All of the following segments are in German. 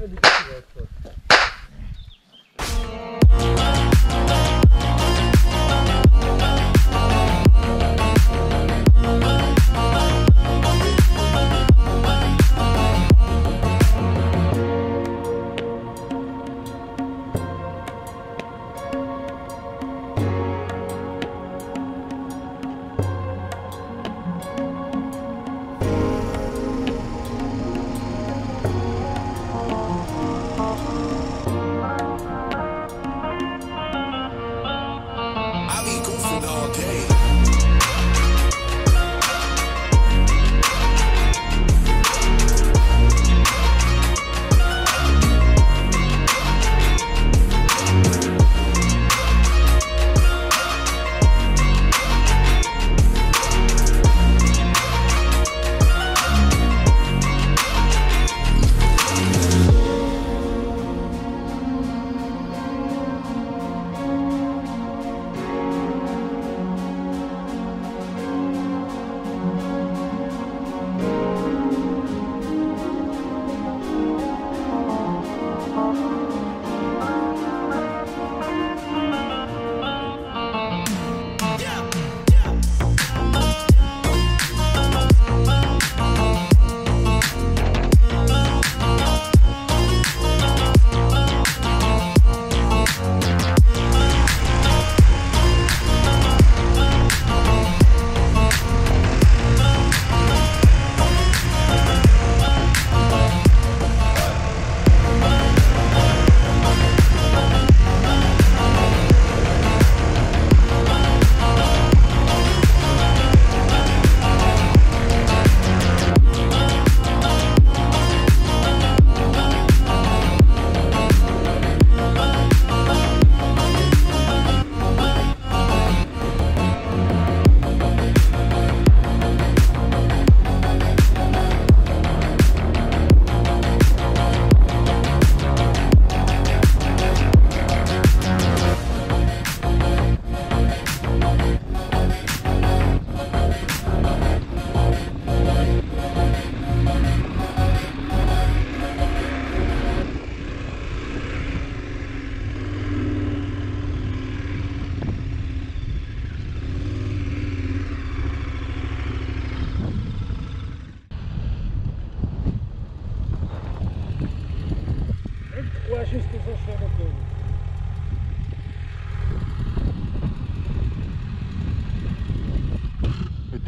робіть.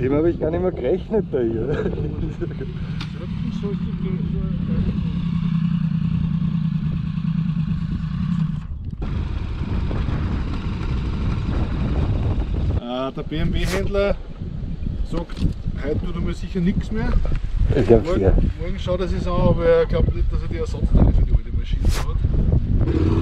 Dem habe ich gar nicht mehr gerechnet da hier. Äh, der BMW-Händler sagt, heute tut er mir sicher nichts mehr. Ich glaube Morgen, morgen schaut er sich an, aber er glaubt nicht, dass er die Ersatzteile für die alte Maschine hat.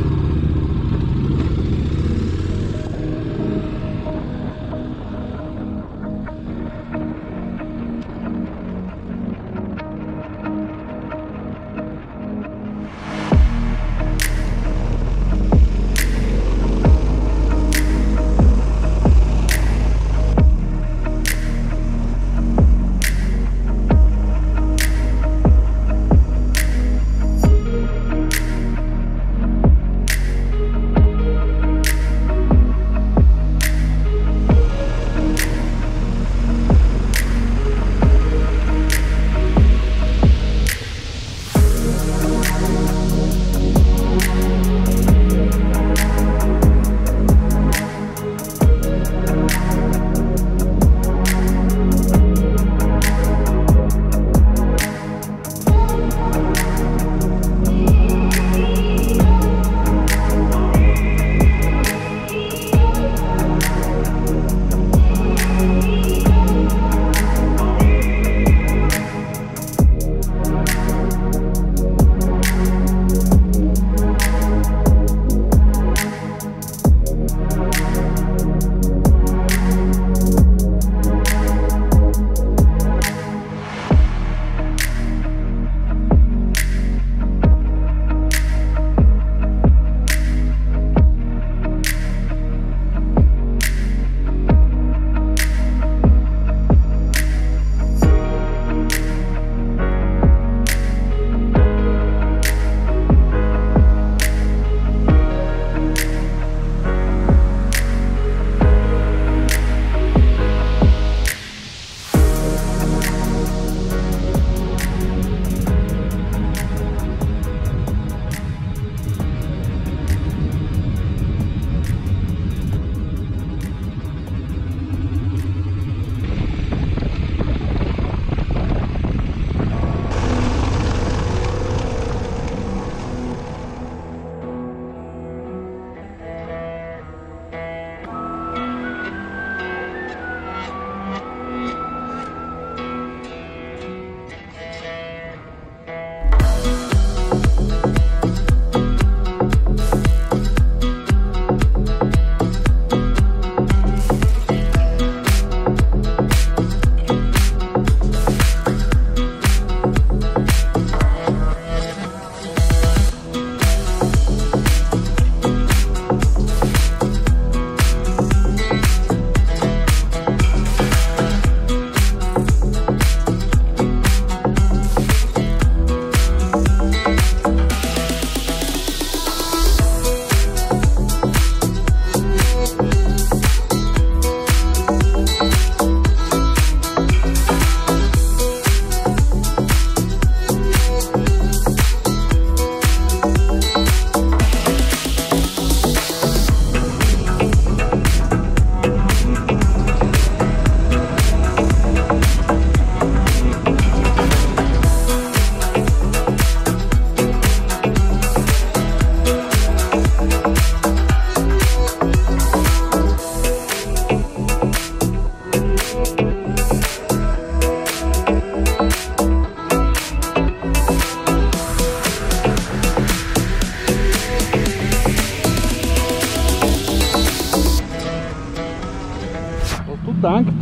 Tankt,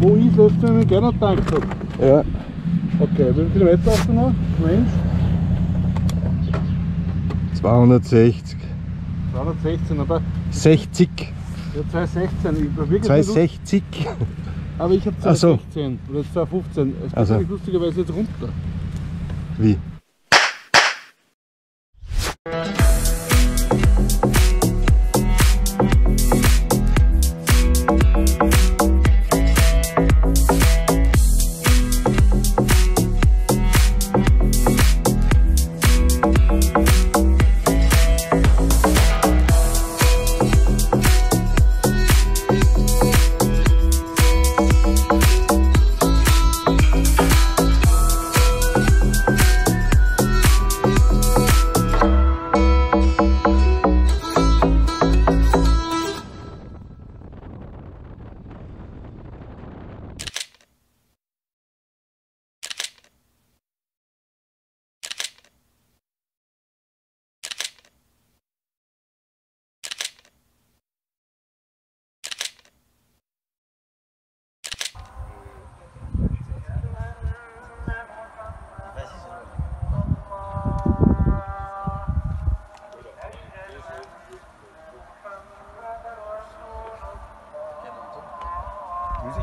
wo ich das letzte Mal gerne tankt habe. Ja, Okay, wie viele Kilometer hast du noch? Mensch, 260. 216, aber 60. ja, 216. Ich wirklich nicht 260. lust- aber ich habe Ach so. 216 oder 215. Es geht Also. lustigerweise jetzt runter. Wie?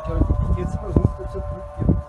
Natürlich, die geht es versucht zu prüfen.